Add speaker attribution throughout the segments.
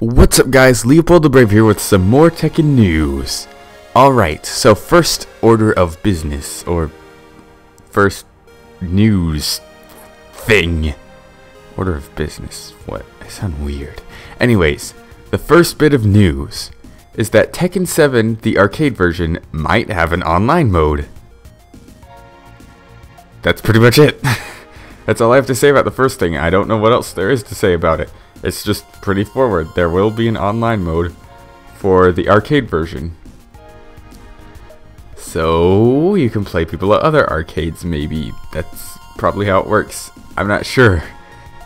Speaker 1: What's up guys, Leopold the Brave here with some more Tekken news. Alright, so first order of business, or first news thing. Order of business, what? I sound weird. Anyways, the first bit of news is that Tekken 7, the arcade version, might have an online mode. That's pretty much it. That's all I have to say about the first thing. I don't know what else there is to say about it. It's just pretty forward. There will be an online mode for the arcade version. So you can play people at other arcades maybe. That's probably how it works. I'm not sure.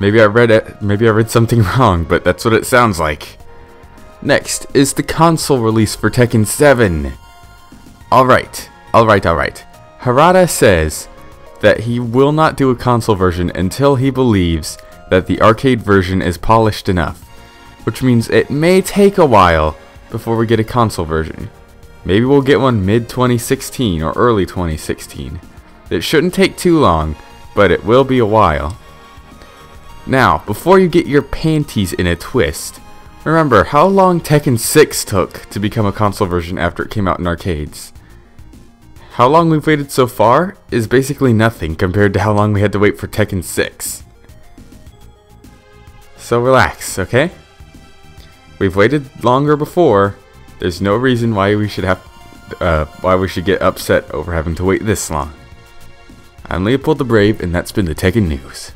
Speaker 1: Maybe I read it, maybe I read something wrong, but that's what it sounds like. Next is the console release for Tekken 7. Alright, alright, alright. Harada says that he will not do a console version until he believes that the arcade version is polished enough, which means it may take a while before we get a console version. Maybe we'll get one mid 2016 or early 2016. It shouldn't take too long, but it will be a while. Now, before you get your panties in a twist, remember how long Tekken 6 took to become a console version after it came out in arcades. How long we've waited so far is basically nothing compared to how long we had to wait for Tekken 6. So relax, okay? We've waited longer before. There's no reason why we should have uh, why we should get upset over having to wait this long. I'm Leopold the Brave, and that's been the Tekken News.